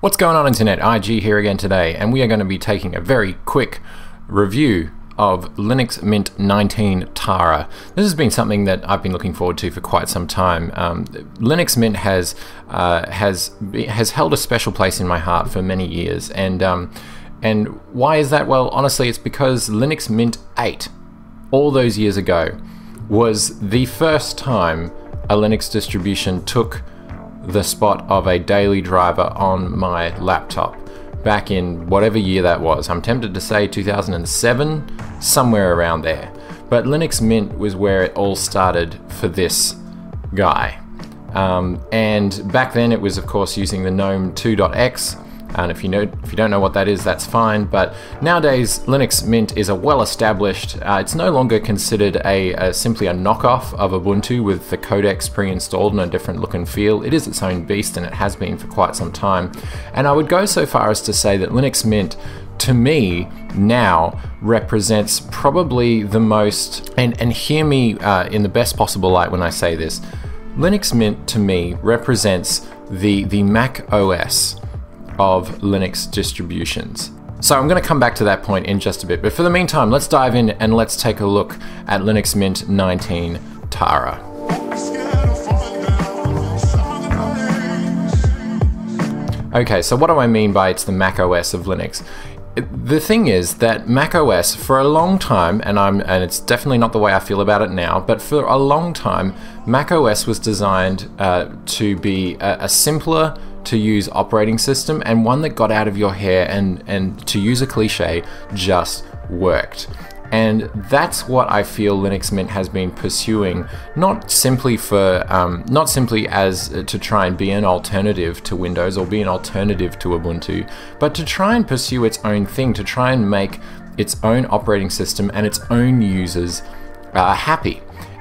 What's going on internet? IG here again today and we are going to be taking a very quick review of Linux Mint 19 Tara. This has been something that I've been looking forward to for quite some time. Um, Linux Mint has uh, has has held a special place in my heart for many years and um, and why is that? Well honestly it's because Linux Mint 8 all those years ago was the first time a Linux distribution took the spot of a daily driver on my laptop back in whatever year that was. I'm tempted to say 2007, somewhere around there. But Linux Mint was where it all started for this guy. Um, and back then it was, of course, using the GNOME 2.x and if you know, if you don't know what that is, that's fine. But nowadays, Linux Mint is a well-established. Uh, it's no longer considered a, a, simply a knockoff of Ubuntu with the codecs pre-installed and a different look and feel. It is its own beast, and it has been for quite some time. And I would go so far as to say that Linux Mint to me now represents probably the most and and hear me uh, in the best possible light when I say this Linux Mint to me represents the the Mac OS of Linux distributions. So I'm going to come back to that point in just a bit, but for the meantime, let's dive in and let's take a look at Linux Mint 19 Tara. Okay, so what do I mean by it's the Mac OS of Linux? The thing is that Mac OS for a long time, and I'm and it's definitely not the way I feel about it now, but for a long time, Mac OS was designed uh, to be a, a simpler, to use operating system and one that got out of your hair and, and to use a cliche, just worked. And that's what I feel Linux Mint has been pursuing, not simply for, um, not simply as uh, to try and be an alternative to Windows or be an alternative to Ubuntu, but to try and pursue its own thing, to try and make its own operating system and its own users uh, happy.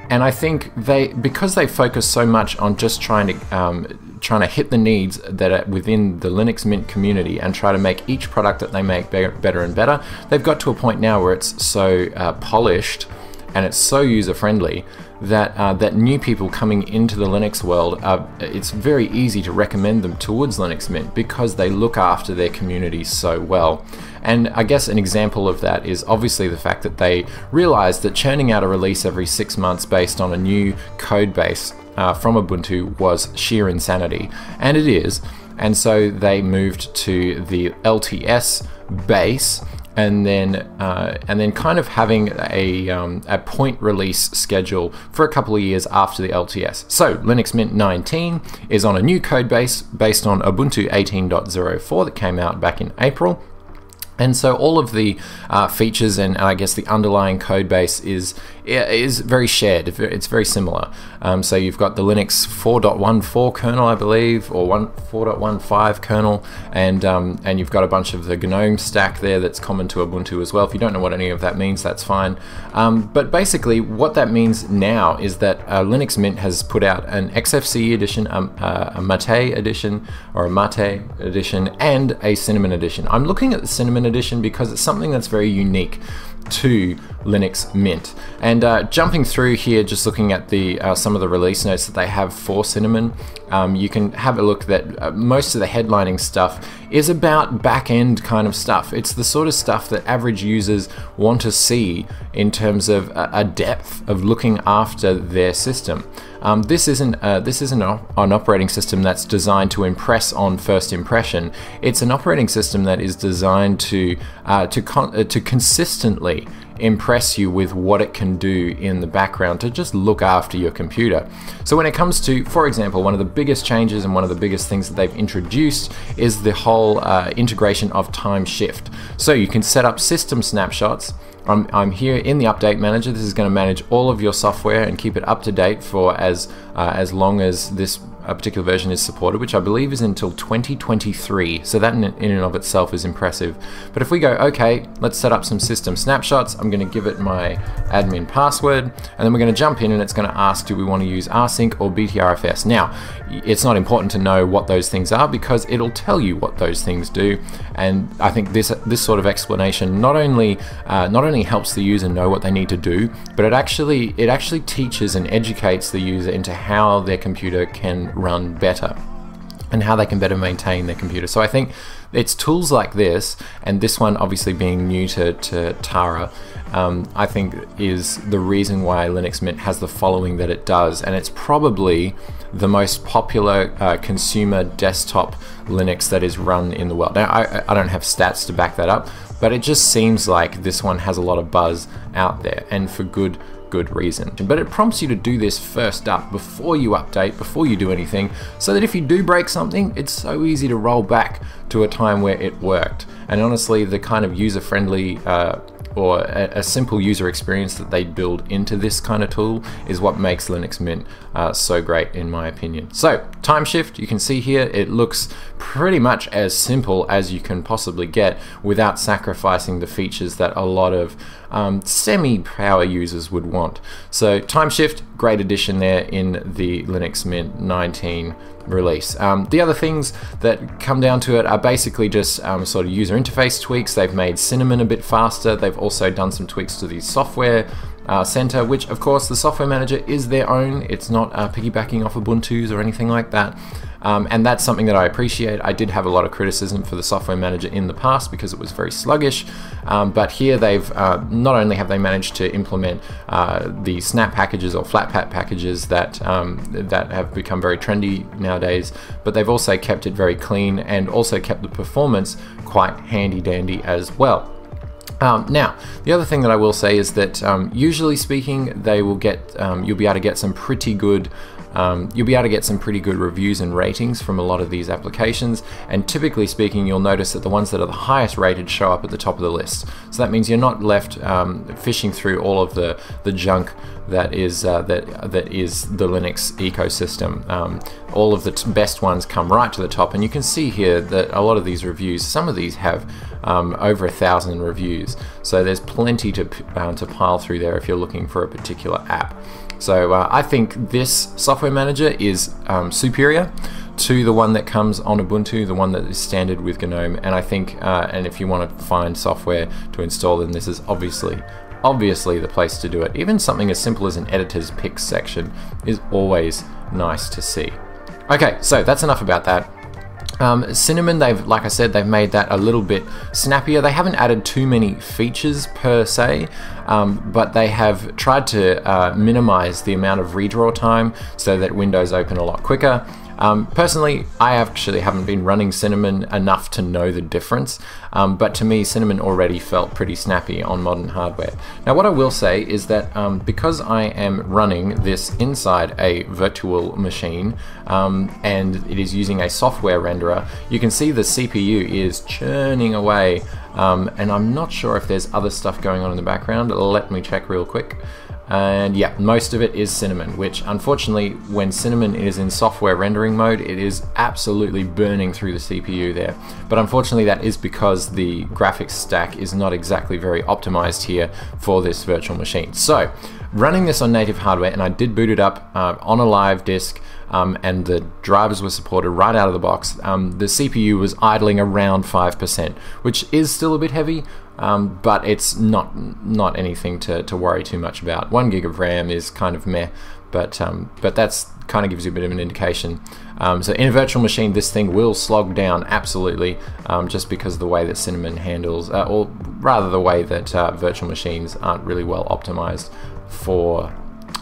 And I think they, because they focus so much on just trying to um, trying to hit the needs that are within the Linux Mint community and try to make each product that they make better and better. They've got to a point now where it's so uh, polished and it's so user friendly that uh, that new people coming into the Linux world, uh, it's very easy to recommend them towards Linux Mint because they look after their community so well. And I guess an example of that is obviously the fact that they realized that churning out a release every six months based on a new code base uh, from Ubuntu was sheer insanity, and it is. And so they moved to the LTS base, and then uh, and then kind of having a, um, a point release schedule for a couple of years after the LTS. So Linux Mint 19 is on a new code base based on Ubuntu 18.04 that came out back in April. And so all of the uh, features and I guess the underlying code base is is very shared. It's very similar. Um, so you've got the Linux 4.14 kernel, I believe, or 4.15 kernel, and um, and you've got a bunch of the GNOME stack there that's common to Ubuntu as well. If you don't know what any of that means, that's fine. Um, but basically, what that means now is that uh, Linux Mint has put out an XFCE edition, um, uh, a Mate edition, or a Mate edition, and a Cinnamon edition. I'm looking at the Cinnamon edition because it's something that's very unique to Linux Mint. And uh, jumping through here, just looking at the uh, some of the release notes that they have for Cinnamon, um, you can have a look that uh, most of the headlining stuff is about back-end kind of stuff. It's the sort of stuff that average users want to see in terms of a depth of looking after their system. Um, this isn't uh, this isn't an operating system that's designed to impress on first impression. It's an operating system that is designed to uh, to con uh, to consistently impress you with what it can do in the background to just look after your computer. So when it comes to, for example, one of the biggest changes and one of the biggest things that they've introduced is the whole uh, integration of Timeshift. So you can set up system snapshots I'm, I'm, here in the update manager. This is going to manage all of your software and keep it up to date for as uh, as long as this a particular version is supported, which I believe is until 2023. So that in, and of itself is impressive. But if we go, okay, let's set up some system snapshots. I'm going to give it my admin password, and then we're going to jump in and it's going to ask, do we want to use rsync or BTRFS? Now, it's not important to know what those things are because it'll tell you what those things do. And I think this this sort of explanation not only uh, not only helps the user know what they need to do, but it actually it actually teaches and educates the user into how their computer can run better. and how they can better maintain their computer. So I think it's tools like this, and this one obviously being new to, to Tara, um, I think is the reason why Linux Mint has the following that it does, and it's probably the most popular uh, consumer desktop Linux that is run in the world. Now, I, I don't have stats to back that up, but it just seems like this one has a lot of buzz out there, and for good good reason. But it prompts you to do this first up before you update, before you do anything, so that if you do break something, it's so easy to roll back to a time where it worked. And honestly, the kind of user friendly uh, or a, a, simple user experience that they build into this kind of tool is what makes Linux Mint uh, so great in my opinion. So Timeshift, you can see here, it looks pretty much as simple as you can possibly get without sacrificing the features that a lot of um, semi-power users would want. So Timeshift, great addition there in the Linux Mint 19 release. Um, the other things that come down to it are basically just um, sort of user interface tweaks. They've made Cinnamon a bit faster. They've also done some tweaks to the software uh, center, which of course the software manager is their own. It's not uh, piggybacking off Ubuntu's or anything like that. Um, and that's something that I appreciate. I did have a lot of criticism for the software manager in the past because it was very sluggish, um, but here they've uh, not only have they managed to implement uh, the snap packages or flatpak packages that um, that have become very trendy nowadays, but they've also kept it very clean and also kept the performance quite handy dandy as well. Um, now, the other thing that I will say is that um, usually speaking, they will get um, you'll be able to get some pretty good um, you'll be able to get some pretty good reviews and ratings from a lot of these applications. And typically speaking you'll notice that the ones that are the highest rated show up at the top of the list. So that means you're not left um, fishing through all of the the junk that is uh, that that is the Linux ecosystem. Um, all of the best ones come right to the top, and you can see here that a lot of these reviews, some of these have um, over a thousand reviews. So there's plenty to uh, to pile through there if you're looking for a particular app. So uh, I think this software manager is um, superior to the one that comes on Ubuntu, the one that is standard with GNOME. And I think, uh, and if you want to find software to install, then this is obviously obviously the place to do it. Even something as simple as an editor's picks section is always nice to see. Okay, so that's enough about that. Um, Cinnamon, they've, like I said, they've made that a little bit snappier. They haven't added too many features per se, um, but they have tried to uh, minimize the amount of redraw time so that windows open a lot quicker. Um, personally, I actually haven't been running Cinnamon enough to know the difference, um, but to me, Cinnamon already felt pretty snappy on modern hardware. Now, what I will say is that um, because I am running this inside a virtual machine um, and it is using a software renderer, you can see the CPU is churning away, um, and I'm not sure if there's other stuff going on in the background. Let me check real quick. And yeah, most of it is Cinnamon, which unfortunately, when Cinnamon is in software rendering mode, it is absolutely burning through the CPU there. But unfortunately, that is because the graphics stack is not exactly very optimized here for this virtual machine. So, running this on native hardware, and I did boot it up uh, on a live disk, um, and the drivers were supported right out of the box, um, the CPU was idling around 5%, which is still a bit heavy, um, but it's not not anything to, to worry too much about. One gig of RAM is kind of meh, but um, but that's kind of gives you a bit of an indication. Um, so in a virtual machine, this thing will slog down absolutely, um, just because the way that Cinnamon handles, uh, or rather the way that uh, virtual machines aren't really well optimized for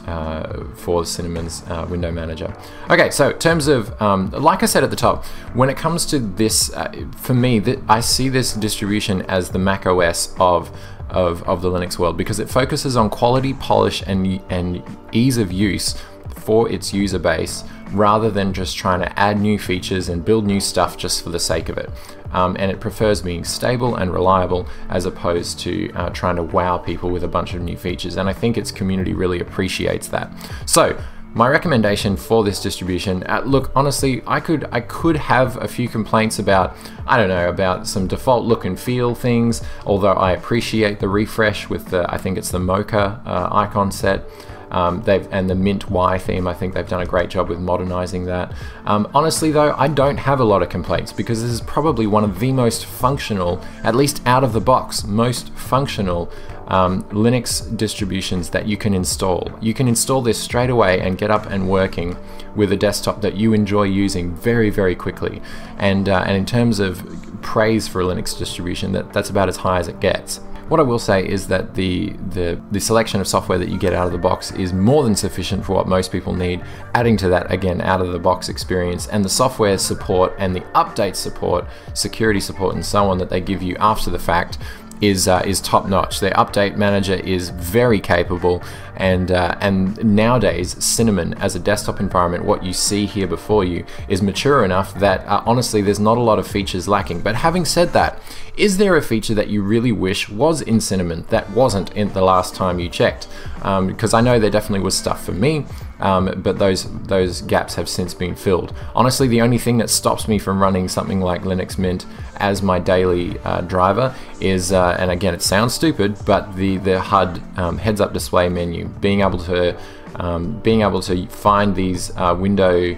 uh, for Cinnamon's uh, window manager. Okay, so in terms of, um, like I said at the top, when it comes to this, uh, for me, th I see this distribution as the Mac OS of of, of the Linux world because it focuses on quality, polish, and, and ease of use for its user base rather than just trying to add new features and build new stuff just for the sake of it um, and it prefers being stable and reliable as opposed to uh, trying to wow people with a bunch of new features. And I think its community really appreciates that. So my recommendation for this distribution, uh, look, honestly, I could I could have a few complaints about, I don't know, about some default look and feel things, although I appreciate the refresh with the, I think it's the Mocha uh, icon set. Um, they've and the Mint Y theme, I think they've done a great job with modernizing that. Um, honestly, though, I don't have a lot of complaints because this is probably one of the most functional, at least out of the box, most functional um, Linux distributions that you can install. You can install this straight away and get up and working with a desktop that you enjoy using very, very quickly. And, uh, and in terms of praise for a Linux distribution, that, that's about as high as it gets. What I will say is that the, the, the selection of software that you get out of the box is more than sufficient for what most people need. Adding to that, again, out of the box experience and the software support and the update support, security support, and so on that they give you after the fact is uh, is top notch. Their update manager is very capable, and uh, and nowadays Cinnamon as a desktop environment, what you see here before you is mature enough that uh, honestly there's not a lot of features lacking. But having said that, is there a feature that you really wish was in Cinnamon that wasn't in the last time you checked? Because um, I know there definitely was stuff for me, um, but those those gaps have since been filled. Honestly, the only thing that stops me from running something like Linux Mint as my daily uh, driver is, uh, and again, it sounds stupid, but the the HUD um, heads-up display menu, being able to um, being able to find these uh, window,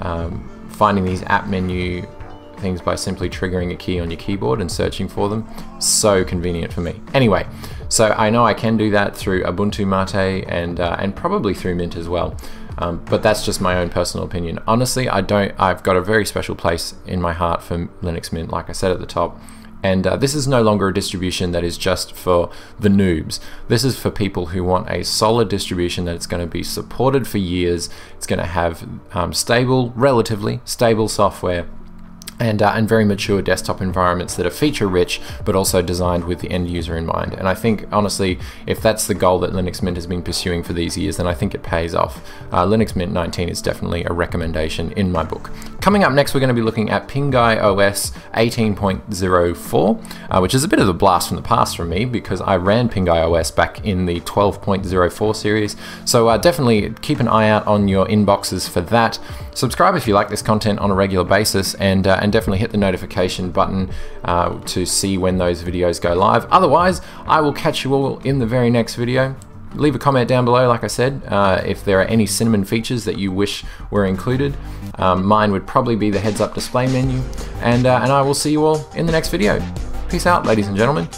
um, finding these app menu things by simply triggering a key on your keyboard and searching for them. So convenient for me. Anyway, so I know I can do that through Ubuntu Mate and uh, and probably through Mint as well. Um, but that's just my own personal opinion. Honestly, I don't. I've got a very special place in my heart for Linux Mint, like I said at the top. And uh, this is no longer a distribution that is just for the noobs. This is for people who want a solid distribution that's going to be supported for years. It's going to have um, stable, relatively stable software and, uh, and very mature desktop environments that are feature rich but also designed with the end user in mind. And I think honestly, if that's the goal that Linux Mint has been pursuing for these years, then I think it pays off. Uh, Linux Mint 19 is definitely a recommendation in my book. Coming up next, we're going to be looking at Pinguy OS 18.04, uh, which is a bit of a blast from the past for me because I ran Pinguy OS back in the 12.04 series. So uh, definitely keep an eye out on your inboxes for that. Subscribe if you like this content on a regular basis and, uh, and definitely hit the notification button uh, to see when those videos go live. Otherwise, I will catch you all in the very next video. Leave a comment down below, like I said, uh, if there are any Cinnamon features that you wish were included. Um, mine would probably be the heads-up display menu. And, uh, and I will see you all in the next video. Peace out, ladies and gentlemen.